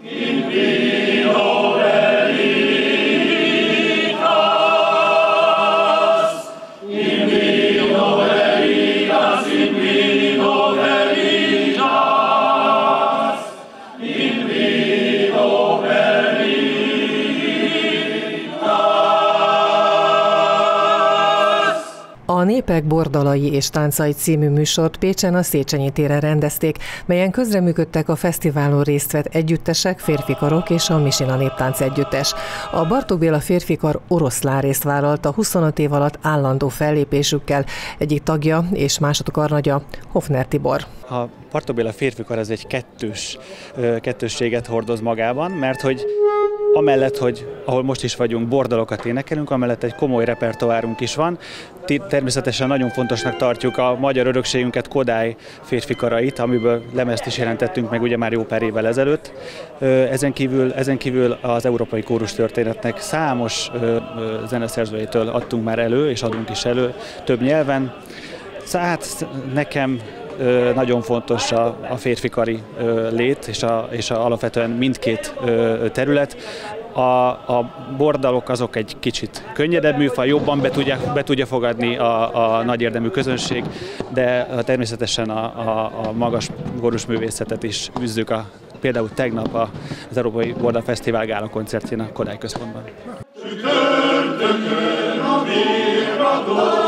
in vino Népek bordalai és táncai című műsort Pécsen a Széchenyi téren rendezték, melyen közreműködtek a fesztiválon részt vett együttesek, férfikarok és a Misina Néptánc Együttes. A Bartók Béla férfikar oroszlán részt vállalta 25 év alatt állandó fellépésükkel, egyik tagja és másodok karnagya Hofner Tibor. A Bartók Béla férfikar az egy kettős, kettősséget hordoz magában, mert hogy amellett, hogy ahol most is vagyunk, bordalokat énekelünk, amellett egy komoly repertoárunk is van. Természetesen nagyon fontosnak tartjuk a magyar örökségünket, Kodály férfikarait, amiből lemezt is jelentettünk meg ugye már jó pár évvel ezelőtt. Ezen kívül, ezen kívül az európai kórus történetnek számos zeneszerzőjétől adtunk már elő, és adunk is elő több nyelven. Hát nekem nagyon fontos a, a férfikari lét, és, a, és a, alapvetően mindkét terület. A, a bordalok azok egy kicsit könnyedebb műfaj, jobban be tudja, be tudja fogadni a, a nagy érdemű közönség, de természetesen a, a, a magas gorus művészetet is üzzük a, például tegnap az Európai Borda Fesztivál Gála koncertjén a Kodály Központban. Csütörtökön a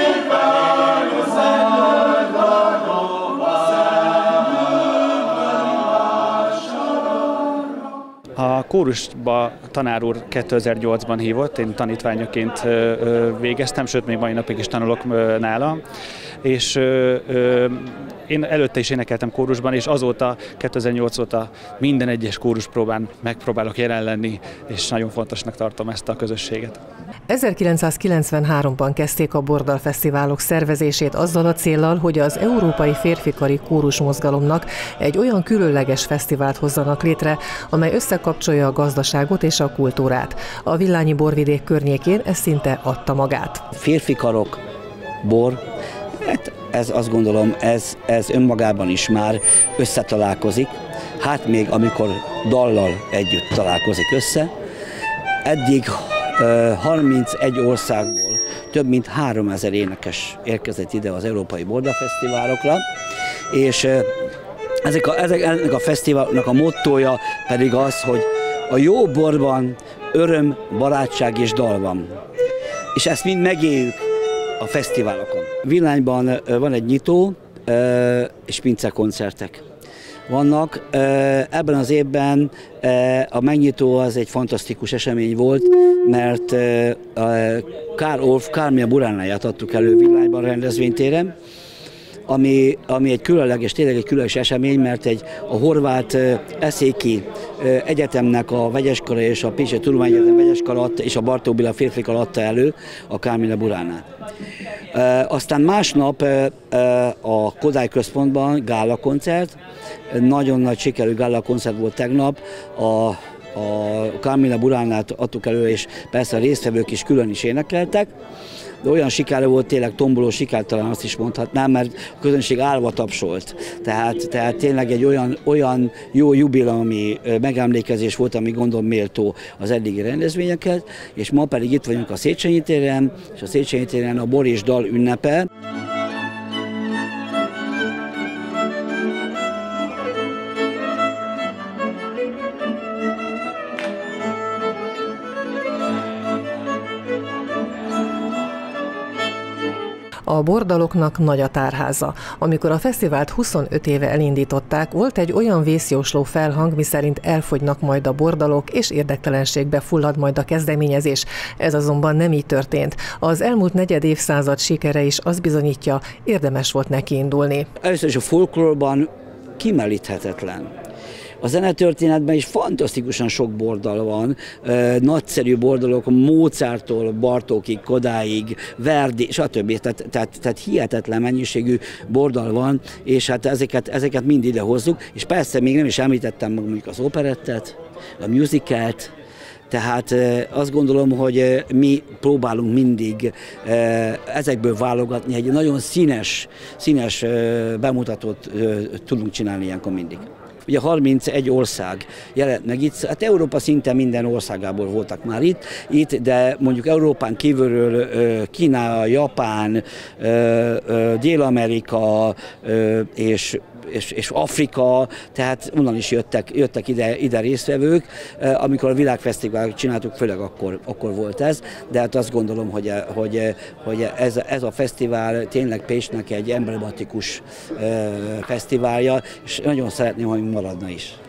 kórusba tanár úr 2008-ban hívott, én tanítványoként végeztem, sőt még mai napig is tanulok nála, és én előtte is énekeltem kórusban, és azóta, 2008 óta minden egyes kóruspróbán megpróbálok jelen lenni, és nagyon fontosnak tartom ezt a közösséget. 1993-ban kezdték a Bordal Fesztiválok szervezését azzal a céllal, hogy az Európai Férfikari Kórus Mozgalomnak egy olyan különleges fesztivált hozzanak létre, amely összekapcsolja a gazdaságot és a kultúrát. A Villányi borvidék környékén ez szinte adta magát. Férfikarok, bor, hát ez azt gondolom, ez, ez önmagában is már összetalálkozik, hát még amikor dallal együtt találkozik össze. Eddig 31 országból több mint 3000 énekes érkezett ide az Európai Borda Fesztiválokra, és ezek a, ezek, a fesztiválnak a mottója pedig az, hogy a jó borban öröm, barátság és dal van. És ezt mind megéljük a fesztiválokon. Villányban van egy nyitó és pince koncertek vannak. Ebben az évben a megnyitó az egy fantasztikus esemény volt, mert Karl Orff Kármia Buránáját adtuk elő Villányban rendezvénytéren, ami, ami egy különleges, tényleg egy különleges esemény, mert egy a horvát eszéki egyetemnek a vegyeskara és a Pécsi Tudományegyetem vegyeskara és a Bartók Béla férfikar adta elő a Kármina Buránát. Aztán másnap a Kodály Központban gála koncert, nagyon nagy sikerű gála koncert volt tegnap, a a Carmina Buránát adtuk elő, és persze a résztvevők is külön is énekeltek de olyan sikára volt, tényleg tomboló sikár, talán azt is mondhatnám, mert a közönség állva tapsolt. Tehát, tehát tényleg egy olyan, olyan jó jubileumi megemlékezés volt, ami gondolom méltó az eddigi rendezvényeket, és ma pedig itt vagyunk a Széchenyi téren, és a Széchenyi téren a Boris Dal ünnepe. A bordaloknak nagy a tárháza. Amikor a fesztivált 25 éve elindították, volt egy olyan vészjósló felhang, miszerint elfogynak majd a bordalok, és érdektelenségbe fullad majd a kezdeményezés. Ez azonban nem így történt. Az elmúlt negyed évszázad sikere is azt bizonyítja, érdemes volt neki indulni. Először is a folklórban kimelíthetetlen A zenetörténetben is fantasztikusan sok bordal van, nagyszerű bordalok Mozarttól, Bartókig, Kodáig, Verdi, stb. Tehát, tehát, tehát hihetetlen mennyiségű bordal van, és hát ezeket, ezeket mind ide hozzuk, és persze még nem is említettem mondjuk az operettet, a musicalt, tehát azt gondolom, hogy mi próbálunk mindig ezekből válogatni, egy nagyon színes, színes bemutatót tudunk csinálni ilyenkor mindig. Ugye 31 ország jelent meg itt, hát Európa szinte minden országából voltak már itt, itt de mondjuk Európán kívülről Kína, Japán, Dél-Amerika és és, és Afrika, tehát onnan is jöttek, jöttek ide, ide résztvevők. Amikor a világfesztivált csináltuk, főleg akkor, akkor volt ez, de hát azt gondolom, hogy, hogy, hogy ez, ez a fesztivál tényleg Pécsnek egy emblematikus fesztiválja, és nagyon szeretném, hogy lado, não é isso.